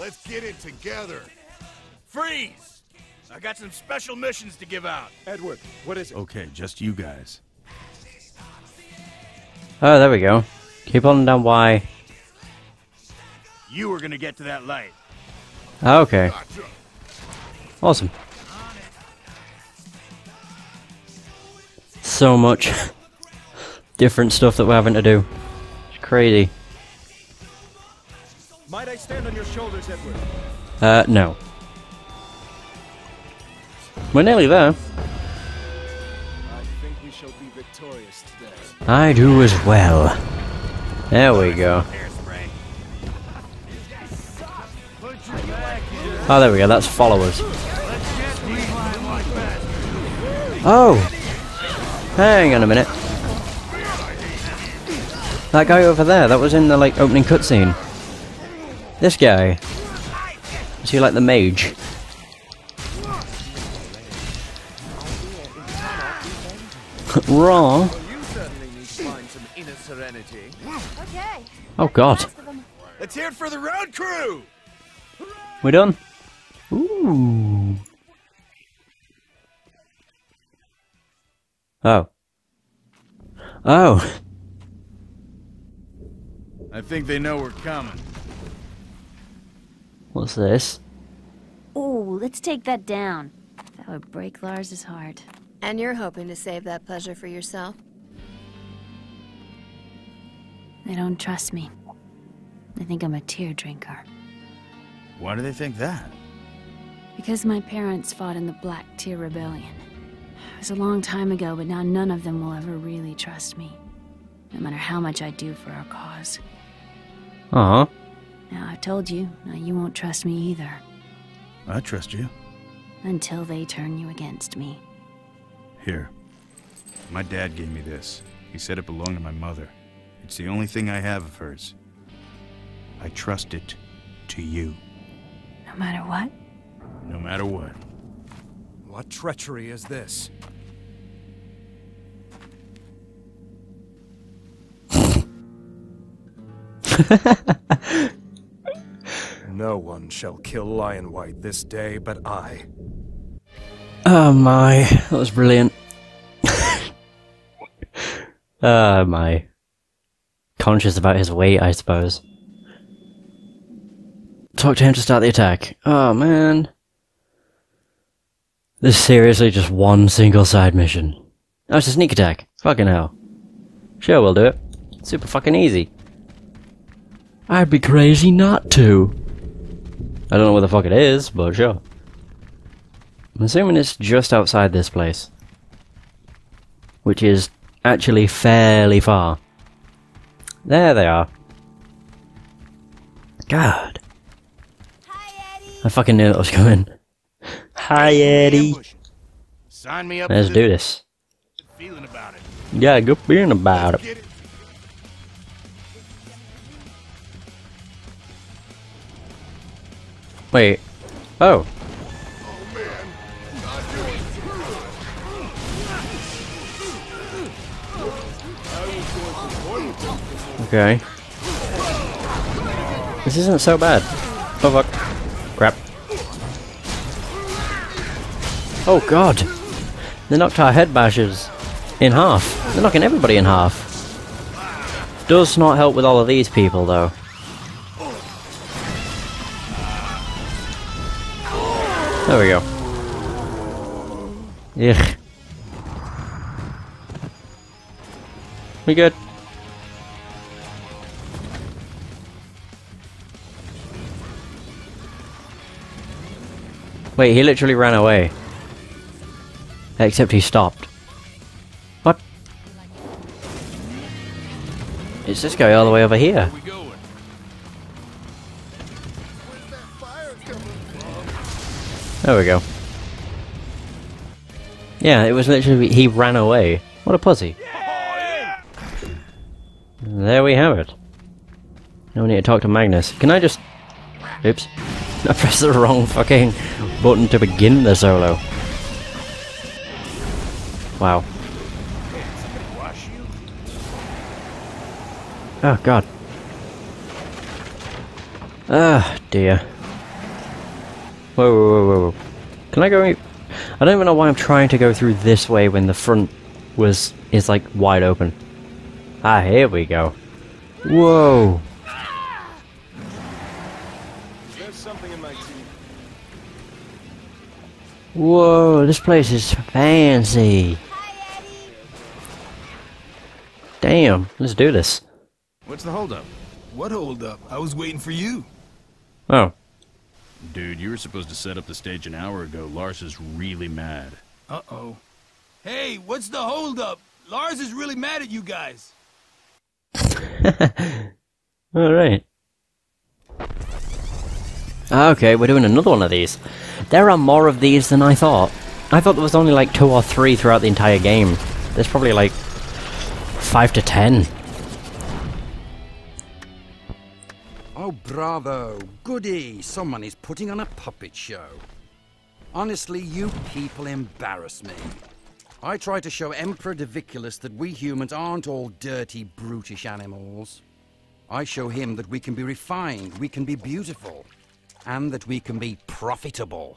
Let's get it together. Freeze! I got some special missions to give out. Edward, what is it? Okay, just you guys. Oh, there we go. Keep on down Y. You were gonna get to that light. Oh, okay. Awesome. So much different stuff that we're having to do. It's crazy. Might I stand on your shoulders, Edward? Uh, no. We're nearly there. I think we shall be victorious today. I do as well. There we go. Oh, there we go. That's followers. Oh! Hang on a minute. That guy over there, that was in the, like, opening cutscene. This guy. Is he like the mage? Wrong. You certainly need to find some inner serenity. Okay. Oh god. Last of them. Let's hear it for the road crew! We done? Ooh. Oh. Oh. I think they know we're coming. What's this? Ooh, let's take that down. That would break Lars's heart. And you're hoping to save that pleasure for yourself? They don't trust me. They think I'm a tear drinker. Why do they think that? Because my parents fought in the Black Tear Rebellion. It was a long time ago, but now none of them will ever really trust me. No matter how much I do for our cause. Aw. Now, I've told you, now you won't trust me either. I trust you. Until they turn you against me. Here. My dad gave me this. He said it belonged to my mother. It's the only thing I have of hers. I trust it to you, No matter what? no matter what. What treachery is this? no one shall kill Lion White this day but I. Oh my. That was brilliant. Oh my. Conscious about his weight, I suppose. Talk to him to start the attack. Oh man. This is seriously just one single side mission. Oh, it's a sneak attack. Fucking hell. Sure, we'll do it. Super fucking easy. I'd be crazy not to. I don't know where the fuck it is, but sure. I'm assuming it's just outside this place. Which is actually fairly far. There they are. God. I fucking knew that was coming. Hi, Eddie. Sign me up Let's do this. this feeling about it. Yeah, good feeling about it. Wait. Oh. Okay. This isn't so bad. Oh fuck. Crap. Oh god. They knocked our head bashers in half. They're knocking everybody in half. Does not help with all of these people though. There we go. Ugh. We good? Wait, he literally ran away. Except he stopped. What? Is this guy all the way over here. There we go. Yeah, it was literally he ran away. What a pussy. There we have it. Now we need to talk to Magnus. Can I just... Oops. I pressed the wrong fucking button to begin the solo. Wow. Oh god. Ah, dear. Whoa, whoa, whoa, whoa, whoa. Can I go? I don't even know why I'm trying to go through this way when the front was is like wide open. Ah, here we go. Whoa. There's something in my teeth. Whoa, this place is fancy. Damn, let's do this. What's the holdup? What holdup? I was waiting for you. Oh, Dude, you were supposed to set up the stage an hour ago. Lars is really mad. Uh-oh. Hey, what's the holdup? Lars is really mad at you guys. alright. Okay, we're doing another one of these. There are more of these than I thought. I thought there was only like two or three throughout the entire game. There's probably like five to ten. Oh, bravo. Goody. Someone is putting on a puppet show. Honestly, you people embarrass me. I try to show Emperor Doviculus that we humans aren't all dirty, brutish animals. I show him that we can be refined, we can be beautiful, and that we can be profitable.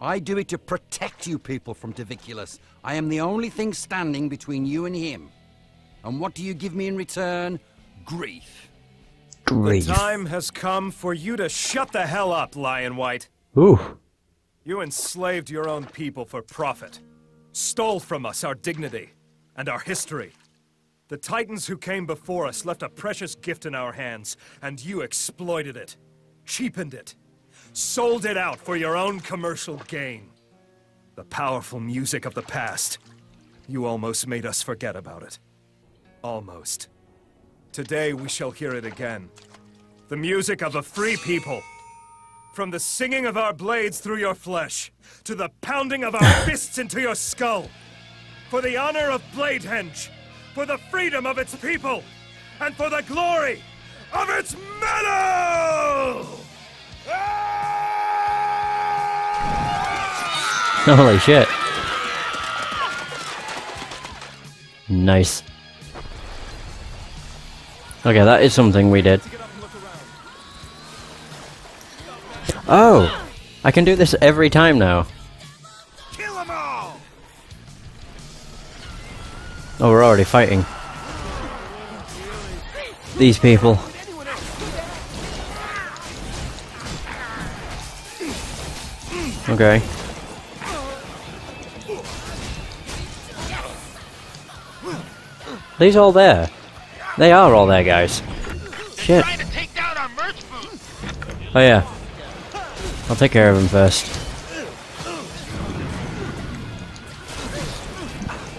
I do it to protect you people from Doviculus. I am the only thing standing between you and him. And what do you give me in return? Grief. Grief. The time has come for you to shut the hell up, Lion White. Ooh. You enslaved your own people for profit. Stole from us our dignity and our history. The Titans who came before us left a precious gift in our hands, and you exploited it, cheapened it, sold it out for your own commercial gain. The powerful music of the past. You almost made us forget about it. Almost. Today we shall hear it again. The music of a free people. From the singing of our blades through your flesh, to the pounding of our fists into your skull. For the honor of Bladehenge, for the freedom of its people, and for the glory of its metal! Holy shit. Nice. Okay, that is something we did. Oh! I can do this every time now. Kill them all! Oh, we're already fighting. These people. Okay. These all there? They are all there, guys. Shit. Trying to take down our merch booth! Oh yeah. I'll take care of him first.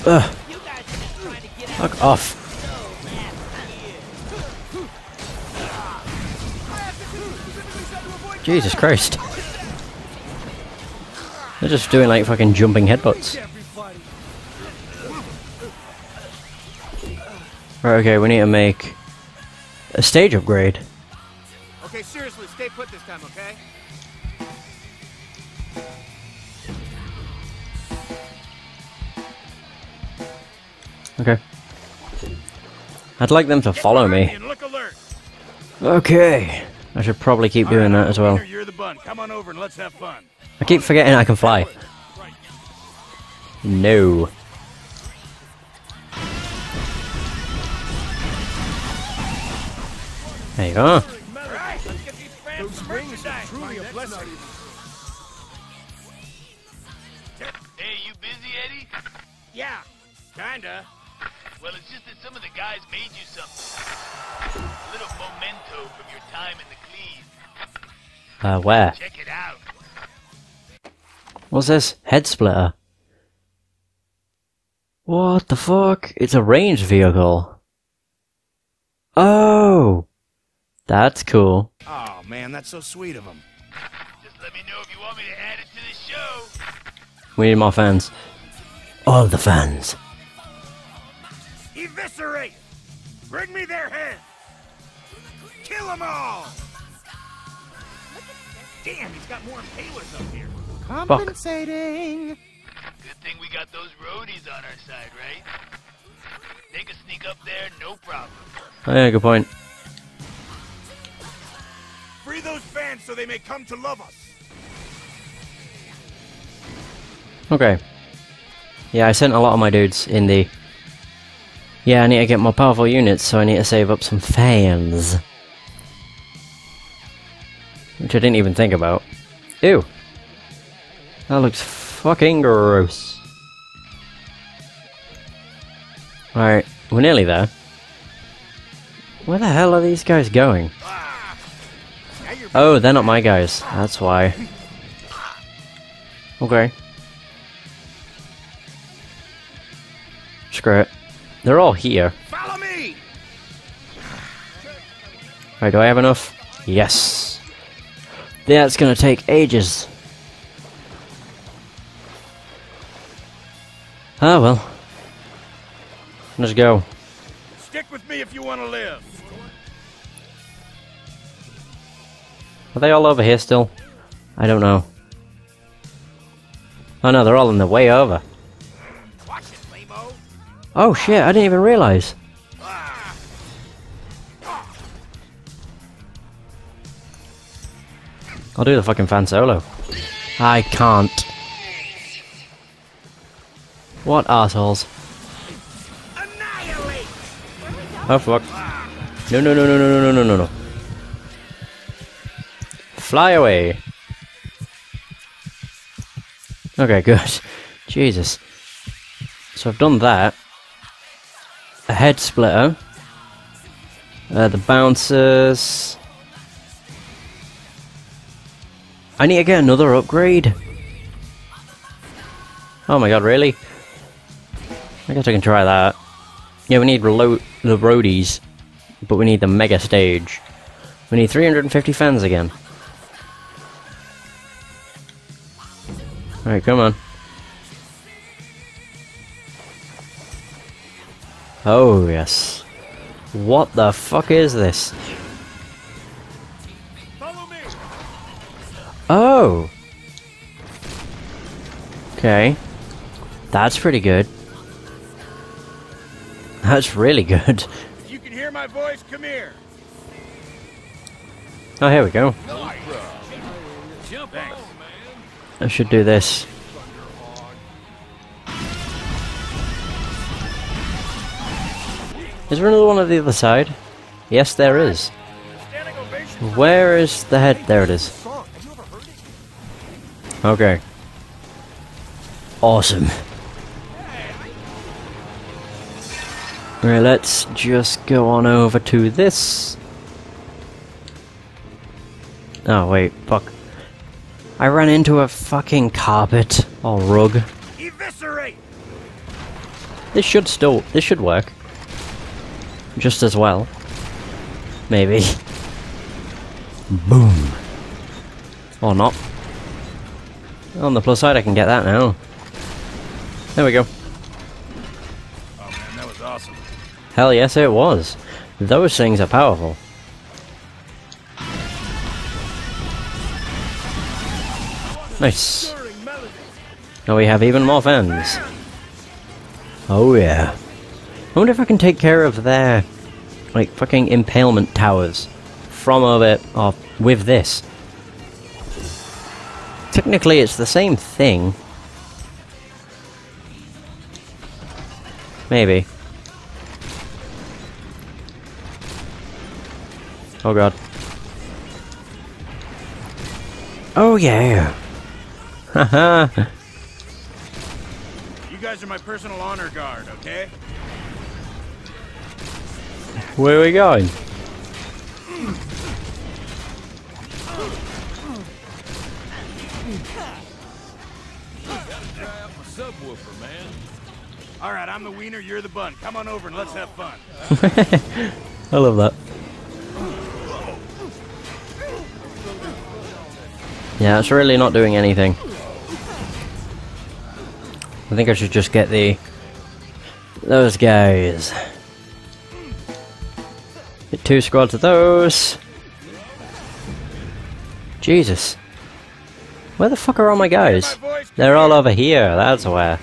Ugh. Fuck off. Jesus Christ. They're just doing like fucking jumping headbutts. Okay, we need to make a stage upgrade. Okay, seriously, stay put this time, okay? Okay. I'd like them to follow me. And look alert! Okay. I should probably keep doing that as well. Peter, you're the bun. Come on over and let's have fun. I keep forgetting I can fly. No. There you go. Alright, let's get these fans some merchandise. Truly a blessing. Hey, you busy, Eddie? Yeah, kinda. Well, it's just that some of the guys made you something. A little memento from your time in the Cleve. Uh, where? Check it out. What's this? Head splitter. What the fuck? It's a ranged vehicle. Oh! That's cool. Oh man, that's so sweet of him. Just let me know if you want me to add it to the show. We need more fans. All the fans. Eviscerate! Bring me their heads! Kill them all! Damn, he's got more impalers up here. Compensating. Good thing we got those roadies on our side, right? They can sneak up there, no problem. Oh yeah, good point. Free those fans so they may come to love us. Okay. Yeah, I sent a lot of my dudes in the... Yeah, I need to get more powerful units, so I need to save up some fans. Which I didn't even think about. Ew. That looks fucking gross. Alright, we're nearly there. Where the hell are these guys going? Oh, they're not my guys. That's why. Okay. Screw it. They're all here. Follow me! Right, do I have enough? Yes. That's gonna take ages. Ah well. Let's go. Stick with me if you want to live. Are they all over here still? I don't know. Oh no, they're all in the way over. It. Oh shit, I didn't even realize. I'll do the fucking fan solo. I can't. What assholes? Oh fuck. No no no no no no no no no. Fly away. Okay, good. Jesus. So I've done that. A head splitter. Uh, the bouncers. I need to get another upgrade. Oh my god, really? I guess I can try that. Yeah, we need the roadies, but we need the mega stage. We need 350 fans again. Alright, come on. Oh, yes. What the fuck is this? Follow me! Oh! Okay. That's pretty good. That's really good. If you can hear my voice, come here. Oh, here we go. Thanks. I should do this. Is there another one on the other side? Yes, there is. Where is the head? There it is. Okay. Awesome. Right, let's just go on over to this. Oh, wait, fuck. I ran into a fucking carpet or rug. Eviscerate! This should still, this should work. Just as well. Maybe. Boom. Or not. On the plus side, I can get that now. There we go. Oh man, that was awesome. Hell yes, it was. Those things are powerful. Nice. Now we have even more fans. Oh yeah. I wonder if I can take care of their, like, fucking impalement towers from over, or with this. Technically, it's the same thing. Maybe. Oh god. Oh yeah. Haha. You guys are my personal honor guard, okay? Where are we going? Subwoofer, man. All right, I'm the wiener, you're the bun. Come on over and let's have fun. I love that. Yeah, it's really not doing anything. I think I should just get the... Those guys. Get two squads of those. Jesus. Where the fuck are all my guys? They're all over here, that's where.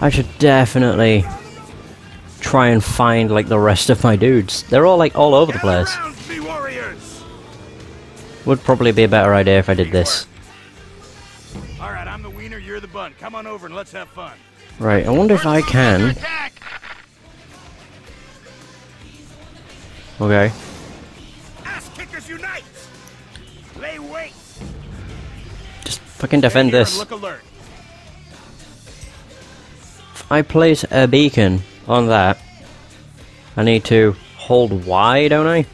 I should definitely try and find like the rest of my dudes. They're all like all over the place. Would probably be a better idea if I did this. Bun. Come on over and let's have fun. Right, I wonder if I can. Okay. Ass kickers unite! Lay wait! Just fucking defend Stay here and this. If I place a beacon on that, I need to hold Y, don't I?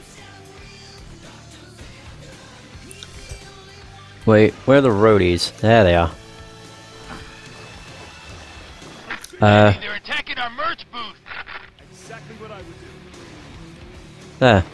Wait, where are the roadies? There they are. Uh, They're attacking our merch booth. Exactly what I would do. there.